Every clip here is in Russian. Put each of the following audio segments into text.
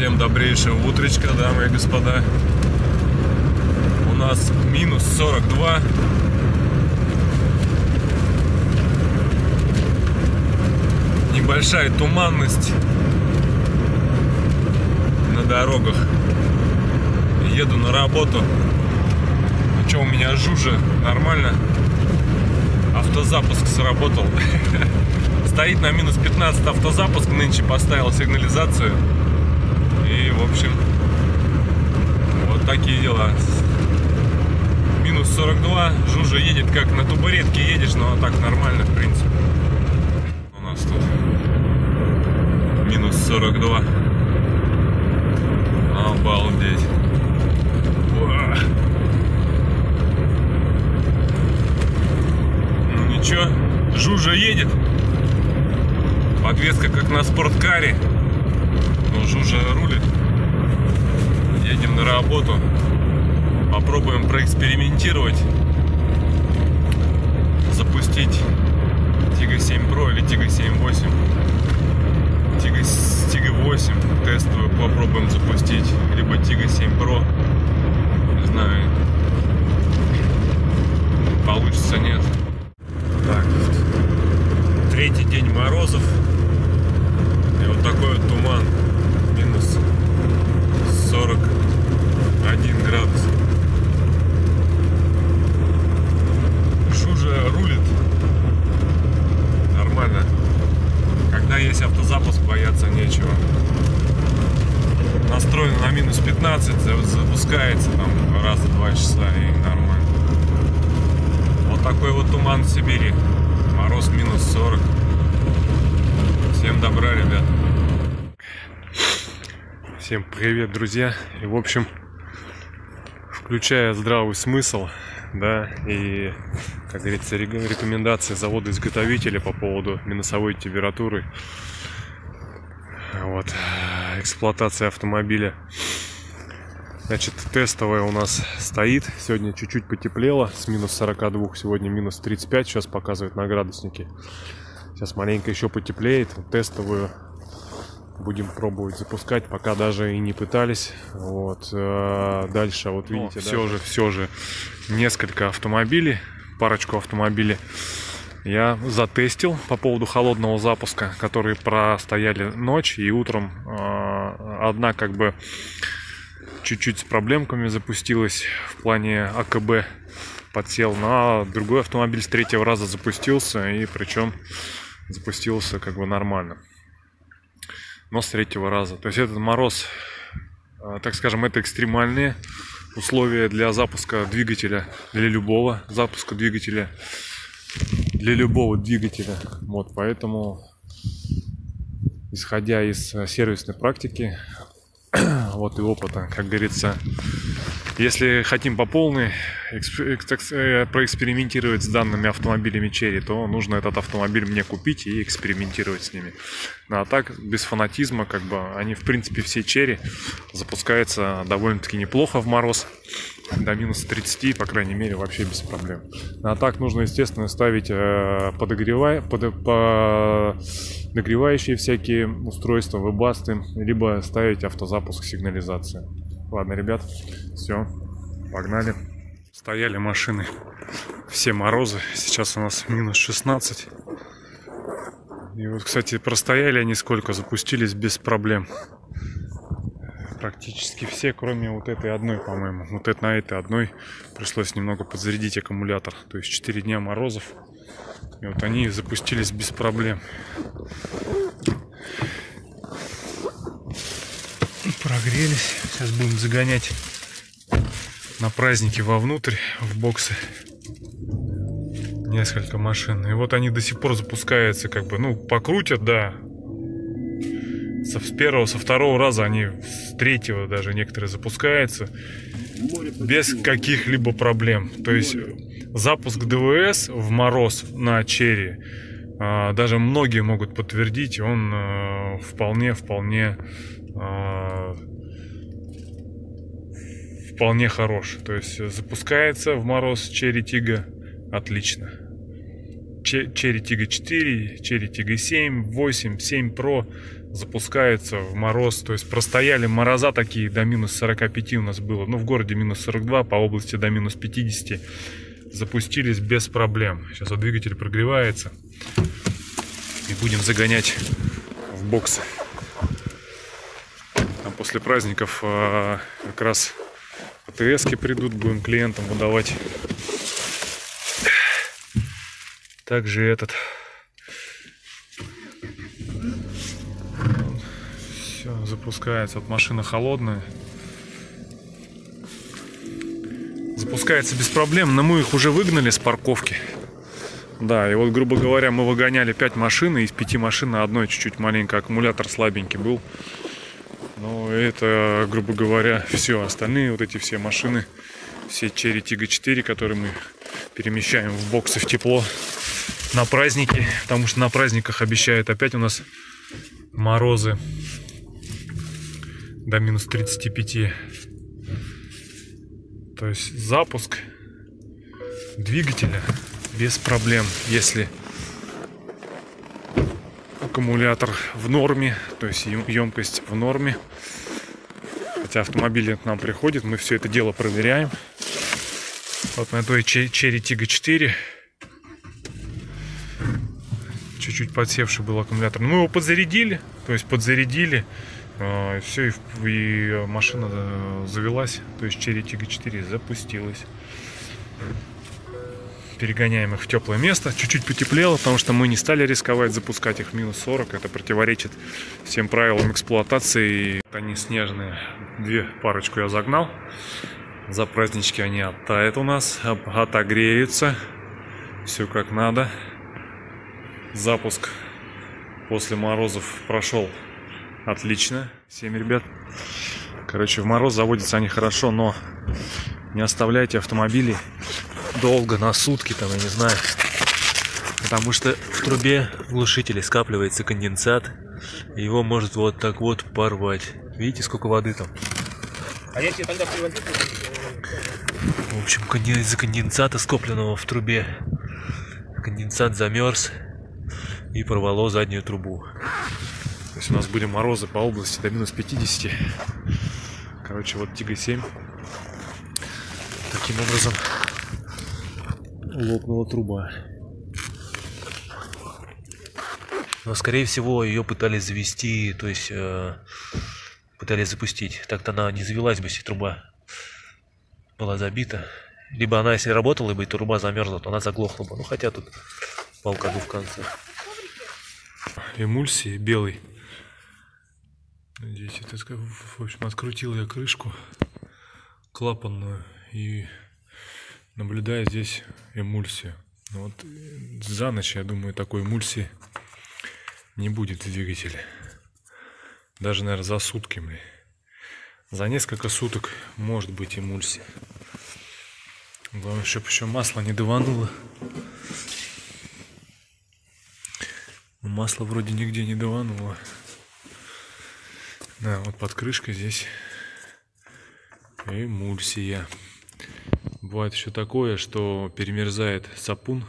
Всем добрейшего утречка, дамы и господа. У нас минус 42. Небольшая туманность на дорогах. Еду на работу. Ну что, у меня жужа нормально. Автозапуск сработал. Стоит на минус 15 автозапуск. Нынче поставил сигнализацию. И, в общем, вот такие дела. Минус 42. Жужа едет как на тубаретке едешь, но так нормально, в принципе. У нас тут минус 42. Обалдеть. Уа. Ну ничего, Жужа едет. Подвеска как на спорткаре. Но Жужа рулит. Едем на работу. Попробуем проэкспериментировать. Запустить Тига 7 Pro или Тига 7.8. Тига, Тига 8 тестовую попробуем запустить. Либо Тига 7 Pro. Не знаю. Получится, нет. Так, третий день морозов. И вот такой вот туман. Минус 41 градус. Жужа рулит. Нормально. Когда есть автозапуск, бояться нечего. Настроен на минус 15, запускается там раз в два часа и нормально. Вот такой вот туман в Сибири. Мороз минус 40. Всем добра, ребят. Всем привет, друзья. И, в общем, включая здравый смысл, да, и, как говорится, рекомендации завода-изготовителя по поводу минусовой температуры, вот, эксплуатации автомобиля. Значит, тестовая у нас стоит. Сегодня чуть-чуть потеплело, с минус 42, сегодня минус 35, сейчас показывает на градуснике. Сейчас маленько еще потеплеет. Тестовую будем пробовать запускать, пока даже и не пытались. Вот. Дальше, вот видите, Но все же, все же несколько автомобилей, парочку автомобилей я затестил по поводу холодного запуска, которые простояли ночь и утром одна как бы чуть-чуть с проблемками запустилась в плане АКБ подсел на другой автомобиль с третьего раза запустился и причем запустился как бы нормально но с третьего раза то есть этот мороз так скажем это экстремальные условия для запуска двигателя для любого запуска двигателя для любого двигателя вот поэтому исходя из сервисной практики вот и опыта, как говорится. Если хотим по полной э, проэкспериментировать с данными автомобилями Cherry, то нужно этот автомобиль мне купить и экспериментировать с ними. Ну, а так, без фанатизма, как бы, они, в принципе, все Cherry запускаются довольно-таки неплохо в мороз до минус 30, по крайней мере, вообще без проблем. А так нужно, естественно, ставить э, подогревай, под, по, нагревающие всякие устройства, вебасты, либо ставить автозапуск сигнализации. Ладно, ребят, все, погнали. Стояли машины, все морозы, сейчас у нас минус 16. И вот, кстати, простояли они сколько, запустились без проблем практически все, кроме вот этой одной, по-моему. Вот это на этой одной пришлось немного подзарядить аккумулятор. То есть 4 дня морозов. И вот они запустились без проблем. Прогрелись. Сейчас будем загонять на праздники вовнутрь, в боксы. Несколько машин. И вот они до сих пор запускаются, как бы, ну, покрутят, да, со, с первого, со второго раза они с третьего даже некоторые запускаются без каких-либо проблем. То есть запуск ДВС в мороз на черри а, даже многие могут подтвердить, он а, вполне, хорош. То есть запускается в мороз черри Тига отлично. Cherry Tiggo 4, Cherry Tiggo 7, 8, 7 Pro запускается в мороз. То есть простояли мороза такие до минус 45 у нас было. Ну, в городе минус 42, по области до минус 50. Запустились без проблем. Сейчас вот двигатель прогревается. И будем загонять в боксы. Там после праздников а, как раз АТСки придут, будем клиентам выдавать. Также этот все запускается. Вот машина холодная. Запускается без проблем, но мы их уже выгнали с парковки. Да, и вот, грубо говоря, мы выгоняли 5 машин, и из 5 машин на одной чуть-чуть маленький аккумулятор слабенький был. Но это, грубо говоря, все. Остальные вот эти все машины, все Cherry Tiggo 4, которые мы перемещаем в боксы в тепло, на праздники, потому что на праздниках обещают опять у нас морозы до минус 35. То есть запуск двигателя без проблем, если аккумулятор в норме, то есть емкость в норме. Хотя автомобиль к нам приходит, мы все это дело проверяем. Вот на той Cherry Tiggo 4 чуть-чуть подсевший был аккумулятор. Мы его подзарядили, то есть подзарядили, э, все, и, и машина э, завелась, то есть Cherry Tiggo 4 запустилась. Перегоняем их в теплое место. Чуть-чуть потеплело, потому что мы не стали рисковать запускать их в минус 40. Это противоречит всем правилам эксплуатации. Они снежные. Две парочку я загнал. За празднички они оттают у нас, отогреются. Все как надо запуск после морозов прошел отлично. Всем, ребят. Короче, в мороз заводятся они хорошо, но не оставляйте автомобили долго, на сутки, там, я не знаю. Потому что в трубе глушителя скапливается конденсат, и его может вот так вот порвать. Видите, сколько воды там? А я тебе тогда привозил? В общем, из-за конденсата, скопленного в трубе, конденсат замерз, и порвало заднюю трубу. То есть у нас были морозы по области до минус 50. Короче, вот Тига 7 таким образом лопнула труба. Но, скорее всего, ее пытались завести, то есть э, пытались запустить. Так-то она не завелась бы, если труба была забита. Либо она, если работала бы, и труба замерзла, то она заглохла бы. Ну, хотя тут палка в конце эмульсии белый. Здесь это, в общем, открутил я крышку клапанную и наблюдаю здесь эмульсию. Ну вот за ночь, я думаю, такой эмульсии не будет в двигателе. Даже, наверное, за сутки. Блин. За несколько суток может быть эмульсия. Главное, чтобы еще масло не давануло. Масло вроде нигде не давануло. Да, вот под крышкой здесь эмульсия. Бывает еще такое, что перемерзает сапун.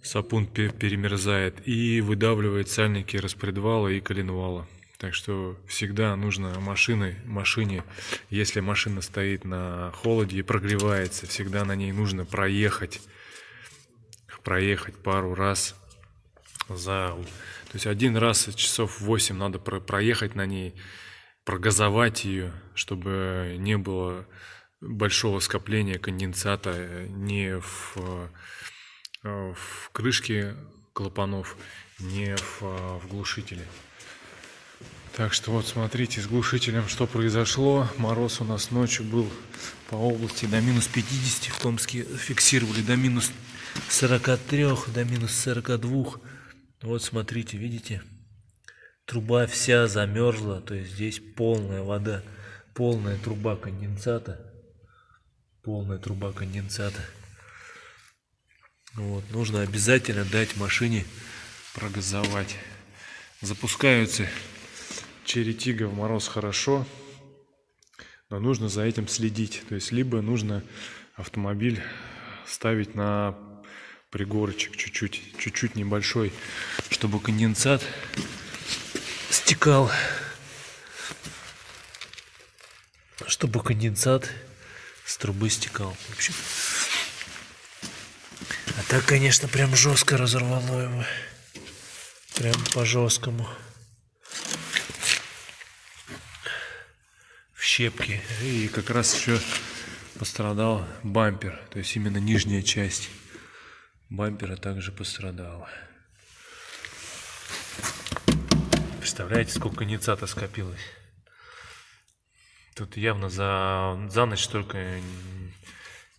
Сапун перемерзает и выдавливает сальники распредвала и коленвала. Так что всегда нужно машины, машине, если машина стоит на холоде и прогревается, всегда на ней нужно проехать, проехать пару раз за... То есть один раз часов 8 надо про проехать на ней, прогазовать ее, чтобы не было большого скопления конденсата ни в, э, в крышке клапанов, ни в, в глушителе. Так что вот смотрите, с глушителем что произошло. Мороз у нас ночью был по области до минус 50. В Томске фиксировали до минус 43, до минус 42. Вот смотрите, видите? Труба вся замерзла, то есть здесь полная вода, полная труба конденсата. Полная труба конденсата. Вот, нужно обязательно дать машине прогазовать. Запускаются черетига в мороз хорошо, но нужно за этим следить. То есть либо нужно автомобиль ставить на пригорочек чуть-чуть, чуть-чуть небольшой, чтобы конденсат стекал. Чтобы конденсат с трубы стекал. В общем. А так, конечно, прям жестко разорвало его. Прям по жесткому. В щепки. И как раз еще пострадал бампер. То есть именно нижняя часть бампера также пострадала. Представляете, сколько конденсата скопилось? Тут явно за, за ночь только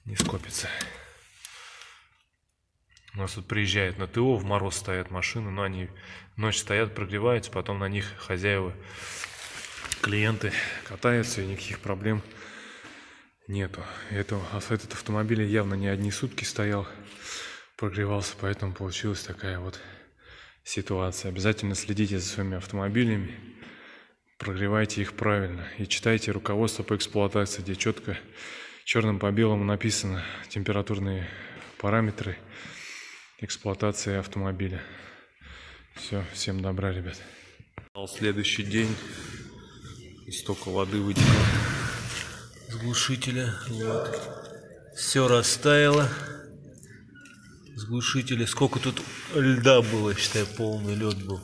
не скопится. У нас тут приезжают на ТО, в мороз стоят машины, но они ночь стоят, прогреваются, потом на них хозяева, клиенты катаются, и никаких проблем нету. Это, этот автомобиль явно не одни сутки стоял, прогревался, поэтому получилась такая вот ситуация. Обязательно следите за своими автомобилями, прогревайте их правильно и читайте руководство по эксплуатации, где четко черным по белому написано температурные параметры эксплуатации автомобиля. Все, всем добра, ребят. Следующий день и столько воды вытекло с глушителя. Вот. Все растаяло с глушителя. Сколько тут льда было, считай, полный лед был.